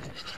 Christ.